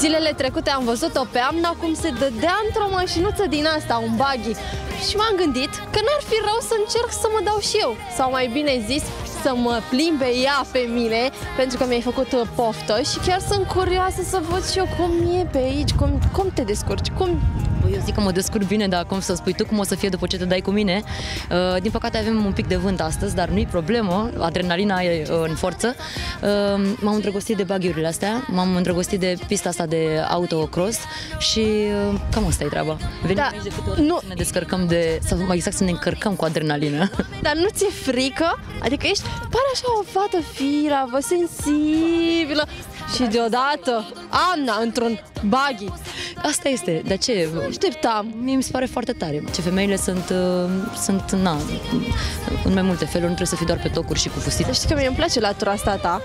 Zilele trecute am văzut-o pe Amna cum se dădea într-o mașinuță din asta, un buggy. Și m-am gândit că n-ar fi rău să încerc să mă dau și eu. Sau mai bine zis, să mă plimbe ea pe mine, pentru că mi-ai făcut uh, poftă și chiar sunt curioasă să văd și eu cum e pe aici, cum, cum te descurci, cum Bă, Eu zic că mă descurc bine, dar cum să spui tu cum o să fie după ce te dai cu mine. Uh, Din păcate avem un pic de vânt astăzi, dar nu-i problemă, adrenalina e uh, în forță. Uh, M-am îndrăgostit de baghiurile astea, m-am îndrăgostit de pista asta de autocross și uh, cam asta e treaba. Venim Da, aici de câte ori nu- să ne descărcăm de, sau mai exact să ne încărcăm cu adrenalină. Dar nu ți-e frică? Adică ești, pare așa o fată firavă, sensibilă și deodată Amna într-un buggy. Asta este, de ce? Așteptam. Mie mi se pare foarte tare. Ce femeile sunt, uh, sunt na, în mai multe feluri, nu trebuie să fii doar pe tocuri și cu fustițe. Să știi că mie îmi place latura asta ta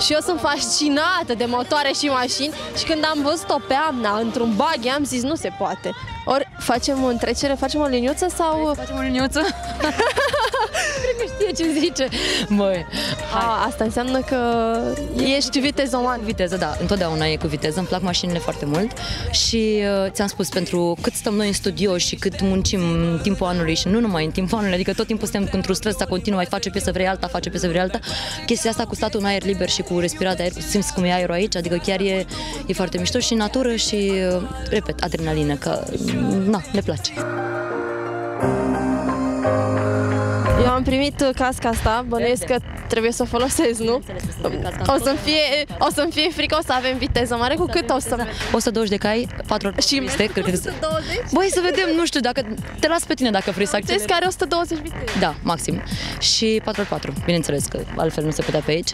și eu sunt fascinată de motoare și mașini și când am văzut-o pe Amna într-un buggy am zis nu se poate. Ori facem o întrecere, facem o liniuță sau... Facem o liniuță? Cred că știe ce zice. Băi, A, asta înseamnă că ești vitezoman. cu viteză, da, întotdeauna e cu viteză, îmi plac mașinile foarte mult și uh, ți-am spus, pentru cât stăm noi în studio și cât muncim în timpul anului și nu numai în timpul anului, adică tot timpul suntem într-un stres să continuă, mai face piesă vrei alta, face piesă vrei alta, chestia asta cu statul în aer liber și cu respirat de aer, simți cum e aerul aici, adică chiar e, e foarte mișto și natură și, uh, repet, adrenalină, că, na, ne place. Am primit uh, casca asta, bănuiesc că trebuie să o folosesc, nu? O să-mi fie, o să fie frică, o să avem viteză mare, cu cât o să... 120 de cai, 4 ori Și este, cred că 120? Băi, să vedem, nu știu, dacă te las pe tine dacă vrei să Știți accelerezi. că are 120 viteză. Da, maxim. Și 4x4, bineînțeles că altfel nu se putea pe aici.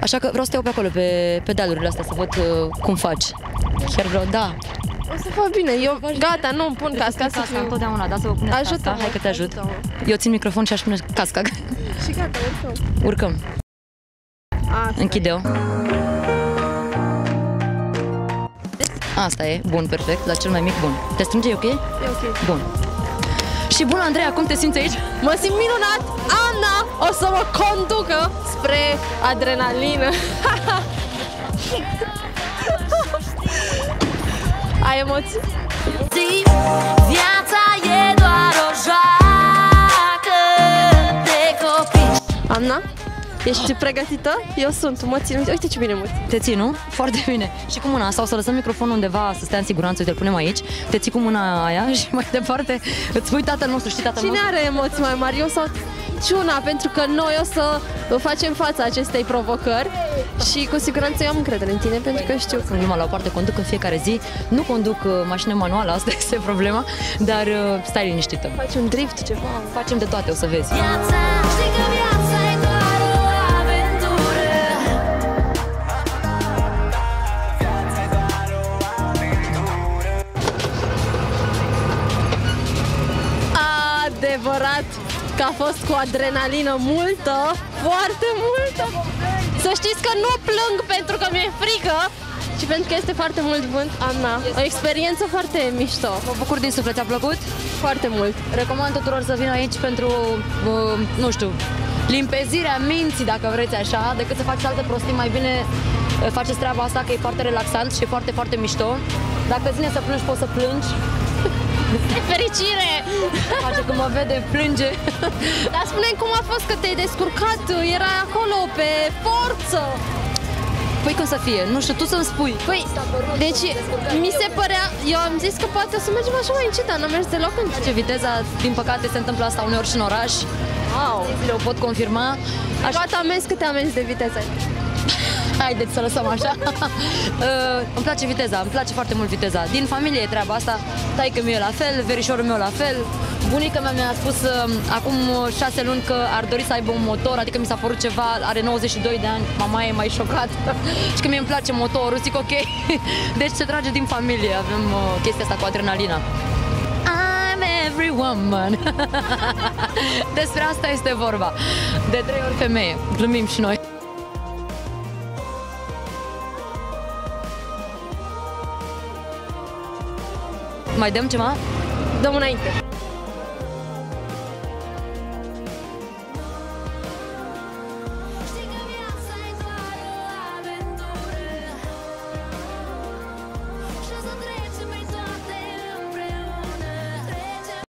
Așa că vreau să te iau pe acolo, pe pedalurile astea, să văd uh, cum faci. Chiar vreau, da. O să fac bine, eu gata, nu îmi pun casca să Casca fiu... întotdeauna, da, să vă puneți Ajută-mă, casca. Hai că te ajut. ajută-mă. Eu țin microfon și aș pune casca. Și gata, urcăm. Urcăm. Asta Închide-o. Asta e, bun, perfect, la cel mai mic, bun. Te strânge, e ok? E ok. Bun. Și bună, Andreea, cum te simți aici? Mă simt minunat! Ana o să mă conducă spre adrenalină. emoții? Viața e doar o joacă de copii Amna? Ești pregătită? Eu sunt, mă țin. Uite ce bine mă țin. Te ții, nu? Foarte bine. Și cu mâna asta o să lăsăm microfonul undeva să stea în siguranță, uite, îl punem aici. Te ții cu mâna aia și mai departe îți pui tatăl nostru, știi tatăl Cine nostru? are emoții mai mari? Eu sau Ciuna, pentru că noi o să facem fața acestei provocări și cu siguranță eu am încredere în tine pentru că știu Sunt numai la o parte, conduc în fiecare zi. Nu conduc uh, mașină manuală, asta este problema, dar uh, stai liniștită. faci un drift ceva. Facem de toate, o să vezi. Viața, știi că viața e doar o aventură Adevărat că a fost cu adrenalină multă, foarte multă. Să știți că nu plâng pentru că mi-e frică, ci pentru că este foarte mult vânt, Anna. O experiență foarte mișto, Mă bucur din suflet, ți-a plăcut? foarte mult. Recomand tuturor să vină aici pentru, uh, nu știu, limpezirea minții, dacă vreți așa, decât să faceți alte prostii, mai bine uh, faceți treaba asta, că e foarte relaxant și e foarte, foarte mișto. Dacă ține să plângi, poți să plângi. De fericire! Face cum mă vede, plânge. Dar spune cum a fost că te-ai descurcat, era acolo pe forță. Păi cum să fie? Nu știu, tu să-mi spui. Păi, deci mi se părea, eu am zis că poate o să mergem așa mai încet, dar n-am mers deloc încet. Ce viteza, din păcate, se întâmplă asta uneori și în oraș. Wow! Le o pot confirma. Aș... Luat amenzi câte amenzi de viteză ai? Haideți să lăsăm așa. uh, îmi place viteza, îmi place foarte mult viteza. Din familie e treaba asta. Taică meu la fel, verișorul meu la fel. Bunica mea mi-a spus uh, acum șase luni că ar dori să aibă un motor, adică mi s-a părut ceva, are 92 de ani, mama e mai șocată și că mie îmi place motorul, zic ok. Deci se trage din familie, avem uh, chestia asta cu adrenalina. I'm every woman. Despre asta este vorba. De trei ori femeie, glumim și noi. Mai dăm ceva? Dăm înainte.